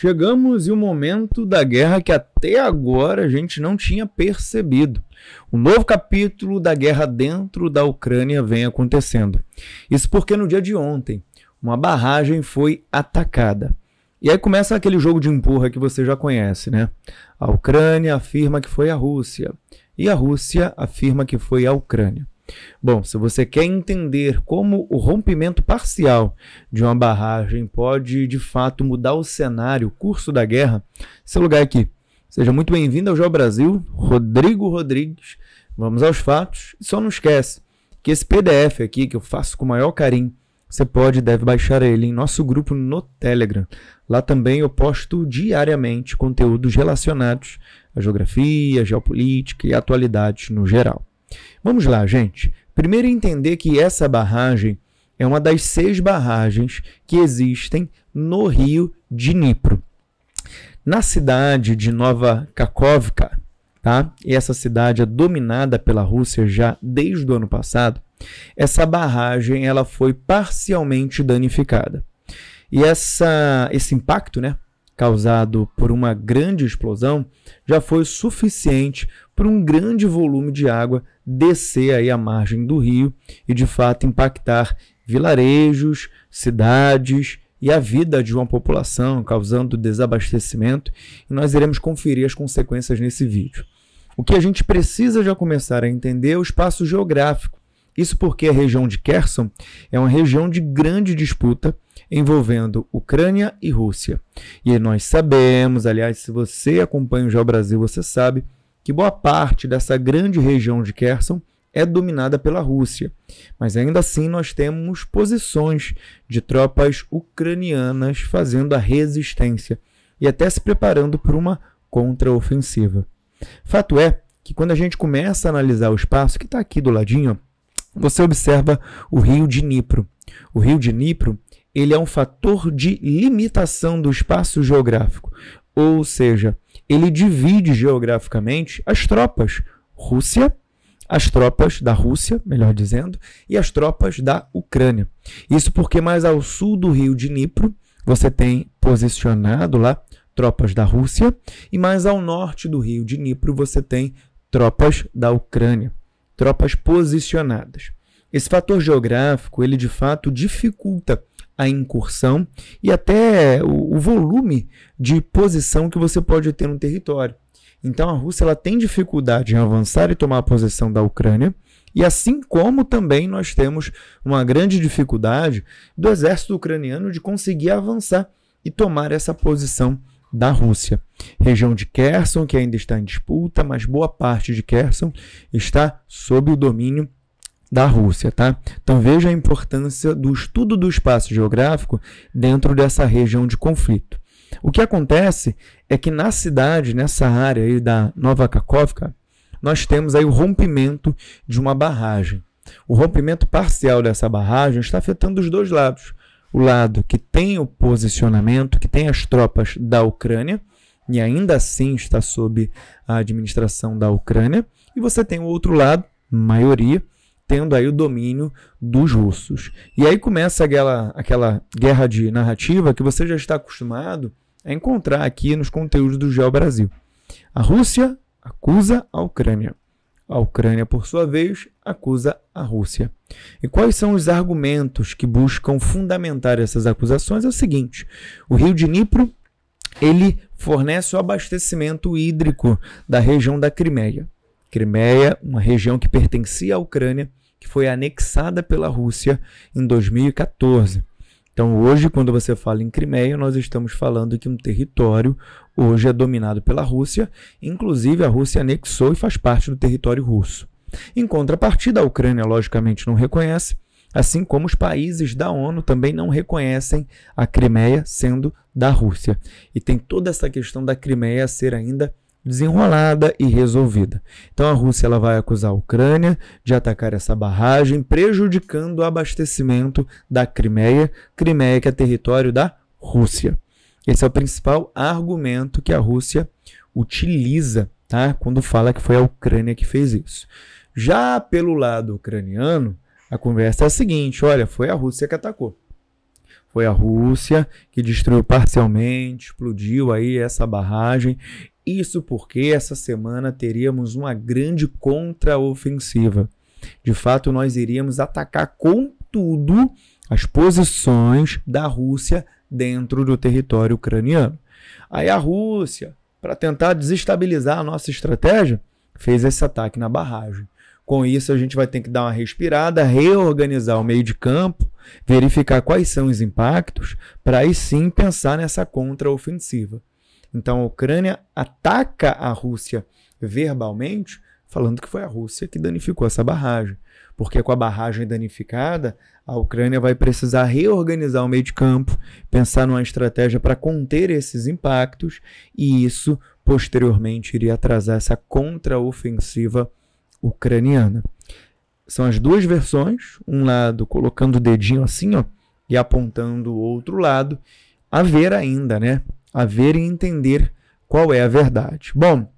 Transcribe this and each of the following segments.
Chegamos em um momento da guerra que até agora a gente não tinha percebido. Um novo capítulo da guerra dentro da Ucrânia vem acontecendo. Isso porque no dia de ontem, uma barragem foi atacada. E aí começa aquele jogo de empurra que você já conhece, né? A Ucrânia afirma que foi a Rússia e a Rússia afirma que foi a Ucrânia. Bom, se você quer entender como o rompimento parcial de uma barragem pode de fato mudar o cenário, o curso da guerra, seu lugar aqui. Seja muito bem-vindo ao Geo Brasil, Rodrigo Rodrigues. Vamos aos fatos. E só não esquece que esse PDF aqui, que eu faço com o maior carinho, você pode e deve baixar ele em nosso grupo no Telegram. Lá também eu posto diariamente conteúdos relacionados à geografia, geopolítica e atualidades no geral. Vamos lá, gente. Primeiro entender que essa barragem é uma das seis barragens que existem no rio Dnipro. Na cidade de Nova Kakovka, tá? E essa cidade é dominada pela Rússia já desde o ano passado. Essa barragem ela foi parcialmente danificada. E essa, esse impacto, né, causado por uma grande explosão, já foi suficiente para um grande volume de água descer aí a margem do rio e de fato impactar vilarejos, cidades e a vida de uma população, causando desabastecimento, e nós iremos conferir as consequências nesse vídeo. O que a gente precisa já começar a entender é o espaço geográfico. Isso porque a região de Kherson é uma região de grande disputa envolvendo Ucrânia e Rússia. E nós sabemos, aliás, se você acompanha o Geo Brasil, você sabe que boa parte dessa grande região de Kherson é dominada pela Rússia. Mas ainda assim nós temos posições de tropas ucranianas fazendo a resistência e até se preparando para uma contraofensiva. Fato é que quando a gente começa a analisar o espaço que está aqui do ladinho, você observa o rio de Dnipro. O rio de Dnipro ele é um fator de limitação do espaço geográfico, ou seja, ele divide geograficamente as tropas Rússia, as tropas da Rússia, melhor dizendo, e as tropas da Ucrânia. Isso porque mais ao sul do rio de Dnipro você tem posicionado lá tropas da Rússia e mais ao norte do rio de Dnipro você tem tropas da Ucrânia, tropas posicionadas. Esse fator geográfico, ele de fato dificulta a incursão e até o, o volume de posição que você pode ter no território. Então a Rússia ela tem dificuldade em avançar e tomar a posição da Ucrânia, e assim como também nós temos uma grande dificuldade do exército ucraniano de conseguir avançar e tomar essa posição da Rússia. Região de Kherson, que ainda está em disputa, mas boa parte de Kherson está sob o domínio da Rússia, tá? Então veja a importância do estudo do espaço geográfico dentro dessa região de conflito. O que acontece é que na cidade, nessa área aí da Nova Kakovka, nós temos aí o rompimento de uma barragem. O rompimento parcial dessa barragem está afetando os dois lados. O lado que tem o posicionamento, que tem as tropas da Ucrânia, e ainda assim está sob a administração da Ucrânia, e você tem o outro lado, maioria, tendo aí o domínio dos russos. E aí começa aquela, aquela guerra de narrativa que você já está acostumado a encontrar aqui nos conteúdos do Geo Brasil. A Rússia acusa a Ucrânia. A Ucrânia, por sua vez, acusa a Rússia. E quais são os argumentos que buscam fundamentar essas acusações? É o seguinte: o rio de Dnipro ele fornece o abastecimento hídrico da região da Crimeia. Crimeia, uma região que pertencia à Ucrânia, que foi anexada pela Rússia em 2014. Então, hoje, quando você fala em Crimeia, nós estamos falando que um território hoje é dominado pela Rússia, inclusive a Rússia anexou e faz parte do território russo. Em contrapartida, a Ucrânia, logicamente, não reconhece, assim como os países da ONU também não reconhecem a Crimeia sendo da Rússia. E tem toda essa questão da Crimeia ser ainda desenrolada e resolvida. Então a Rússia ela vai acusar a Ucrânia de atacar essa barragem, prejudicando o abastecimento da Crimeia, Crimeia que é território da Rússia. Esse é o principal argumento que a Rússia utiliza, tá? Quando fala que foi a Ucrânia que fez isso. Já pelo lado ucraniano, a conversa é a seguinte: olha, foi a Rússia que atacou. Foi a Rússia que destruiu parcialmente, explodiu aí essa barragem. Isso porque essa semana teríamos uma grande contraofensiva. De fato, nós iríamos atacar com tudo as posições da Rússia dentro do território ucraniano. Aí a Rússia, para tentar desestabilizar a nossa estratégia, fez esse ataque na barragem. Com isso, a gente vai ter que dar uma respirada, reorganizar o meio de campo, verificar quais são os impactos, para aí sim pensar nessa contraofensiva. Então, a Ucrânia ataca a Rússia verbalmente, falando que foi a Rússia que danificou essa barragem. Porque com a barragem danificada, a Ucrânia vai precisar reorganizar o meio de campo, pensar numa estratégia para conter esses impactos, e isso posteriormente iria atrasar essa contraofensiva ucraniana. São as duas versões, um lado colocando o dedinho assim, ó, e apontando o outro lado, a ver ainda, né? A ver e entender qual é a verdade. Bom,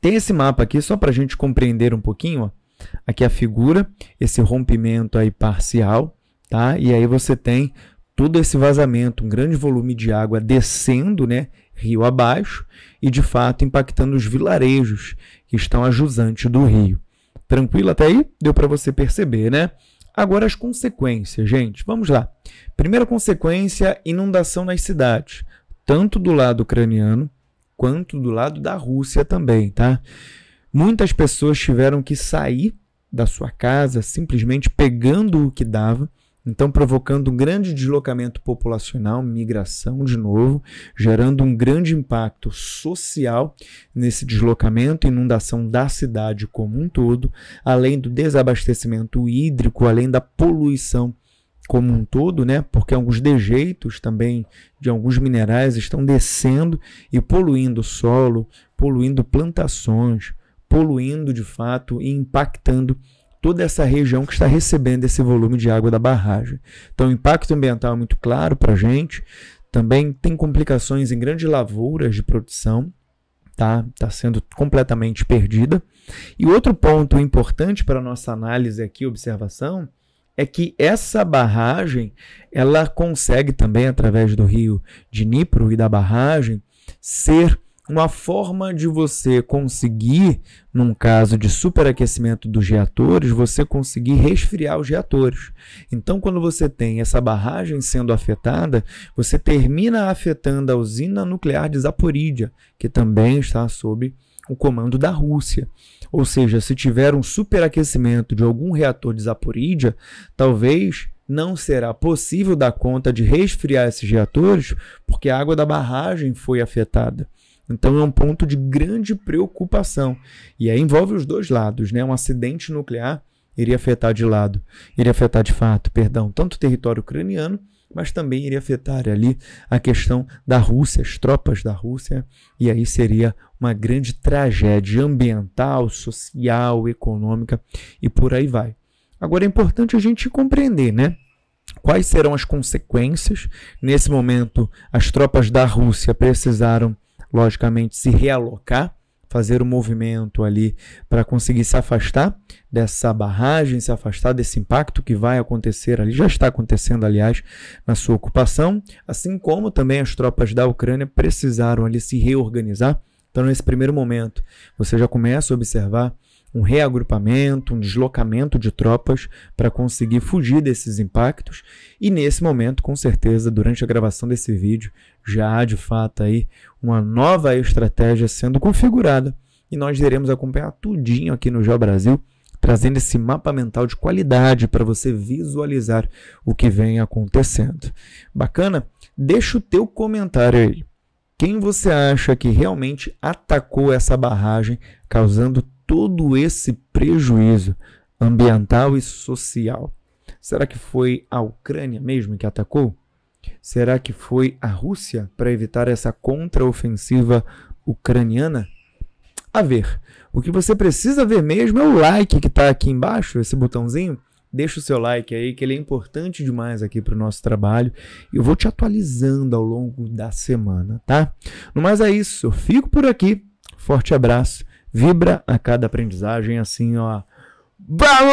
tem esse mapa aqui só para a gente compreender um pouquinho, ó. Aqui a figura, esse rompimento aí parcial, tá? E aí você tem todo esse vazamento, um grande volume de água descendo, né, rio abaixo, e de fato impactando os vilarejos que estão a jusante do rio. Tranquilo até aí? Deu para você perceber, né? Agora as consequências, gente. Vamos lá. Primeira consequência, inundação nas cidades, tanto do lado ucraniano quanto do lado da Rússia também, tá? Muitas pessoas tiveram que sair da sua casa simplesmente pegando o que dava então provocando um grande deslocamento populacional, migração de novo, gerando um grande impacto social nesse deslocamento, inundação da cidade como um todo, além do desabastecimento hídrico, além da poluição como um todo, né? Porque alguns dejeitos também de alguns minerais estão descendo e poluindo o solo, poluindo plantações, poluindo de fato e impactando toda essa região que está recebendo esse volume de água da barragem. Então, o impacto ambiental é muito claro para a gente. Também tem complicações em grandes lavouras de produção, tá? Está sendo completamente perdida. E outro ponto importante para nossa análise aqui, observação, é que essa barragem ela consegue também, através do rio Dnipro e da barragem, ser uma forma de você conseguir, num caso de superaquecimento dos reatores, você conseguir resfriar os reatores. Então, quando você tem essa barragem sendo afetada, você termina afetando a usina nuclear de Zaporídia, que também está sob o comando da Rússia. Ou seja, se tiver um superaquecimento de algum reator de Zaporídia, talvez não será possível dar conta de resfriar esses reatores porque a água da barragem foi afetada. Então é um ponto de grande preocupação. E aí envolve os dois lados, né? Um acidente nuclear iria afetar de lado, iria afetar de fato, perdão, tanto o território ucraniano, mas também iria afetar ali a questão da Rússia, as tropas da Rússia, e aí seria uma grande tragédia ambiental, social, econômica e por aí vai. Agora é importante a gente compreender, né? Quais serão as consequências? Nesse momento, as tropas da Rússia precisaram logicamente, se realocar, fazer o um movimento ali para conseguir se afastar dessa barragem, se afastar desse impacto que vai acontecer ali, já está acontecendo, aliás, na sua ocupação, assim como também as tropas da Ucrânia precisaram ali se reorganizar. Então, nesse primeiro momento, você já começa a observar um reagrupamento, um deslocamento de tropas para conseguir fugir desses impactos. E nesse momento, com certeza, durante a gravação desse vídeo, já há de fato aí uma nova estratégia sendo configurada e nós iremos acompanhar tudinho aqui no Geo Brasil, trazendo esse mapa mental de qualidade para você visualizar o que vem acontecendo. Bacana? Deixa o teu comentário aí. Quem você acha que realmente atacou essa barragem, causando todo esse prejuízo ambiental e social? Será que foi a Ucrânia mesmo que atacou? Será que foi a Rússia para evitar essa contraofensiva ucraniana? A ver. O que você precisa ver mesmo é o like que está aqui embaixo, esse botãozinho. Deixa o seu like aí, que ele é importante demais aqui para o nosso trabalho. Eu vou te atualizando ao longo da semana, tá? No mais é isso. Eu fico por aqui. Forte abraço Vibra a cada aprendizagem assim, ó. Vamos!